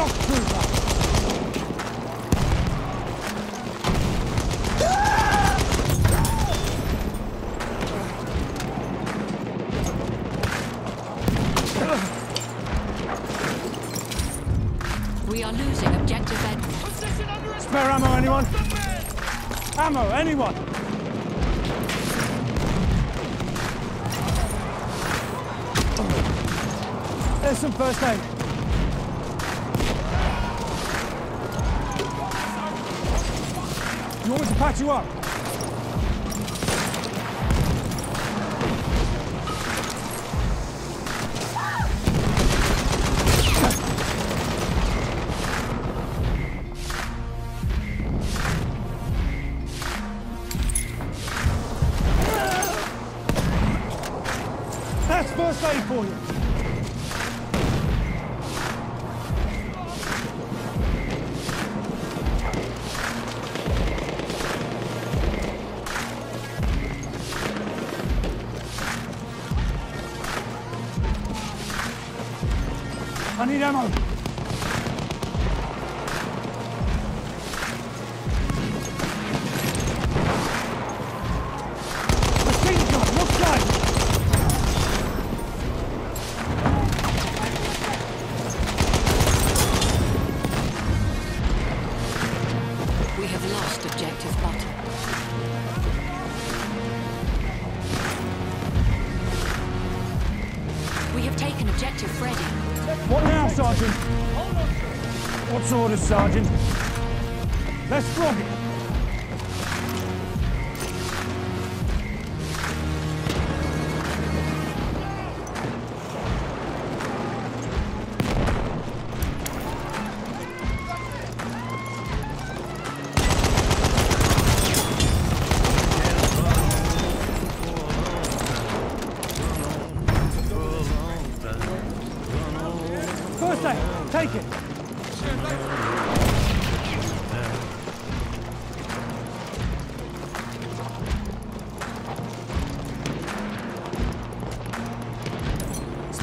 Shock trooper! We are losing objective Edward. Spare ammo, anyone? Ammo, anyone? There's some first aid. You want me to patch you up? That's first aid for you. Need ammo. We have lost objective Butter. Taken objective Freddy. What now, Sergeant? What's orders, Sergeant? Let's flog it.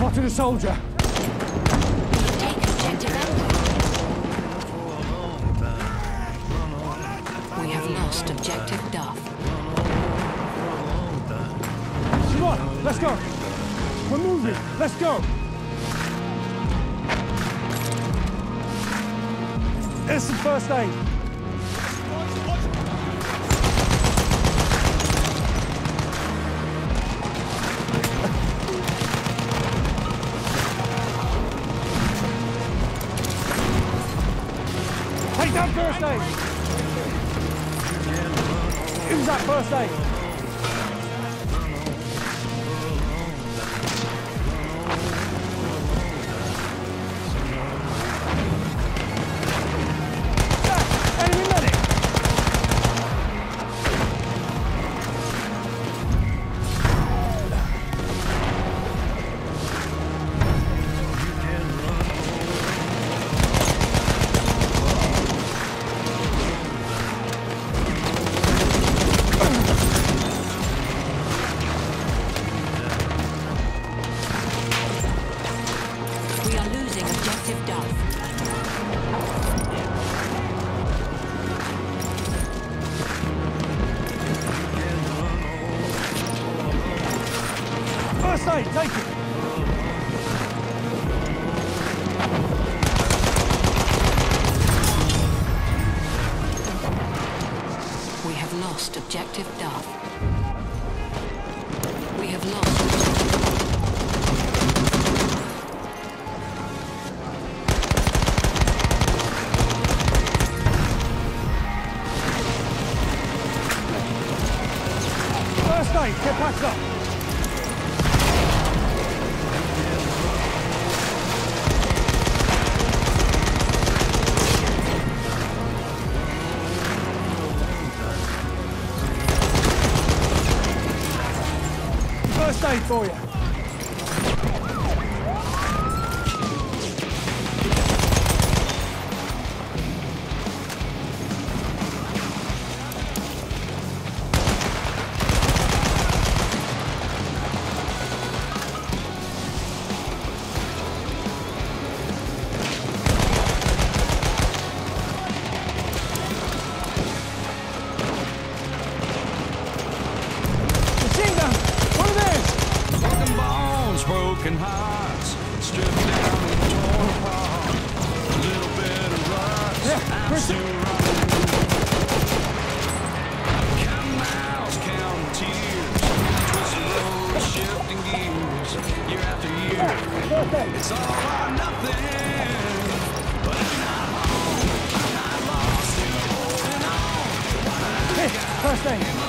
Spotted a soldier. Take objective Edward. We have lost objective Duff. Come on, let's go. We're moving. Let's go. There's some first aid. Use objective Duff. First aid, take it! We have lost objective Duff. Aid, get! First aid for you. First aid.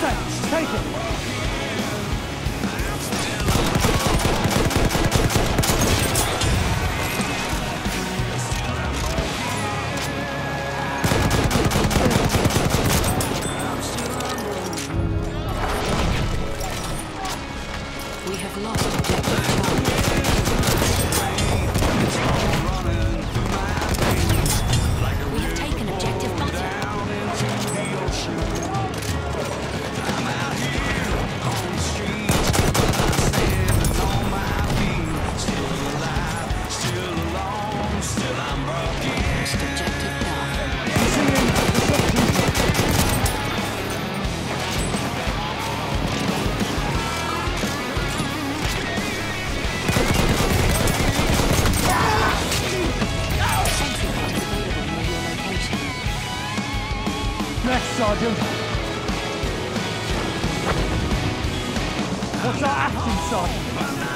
Take it. What's our acting, Sergeant?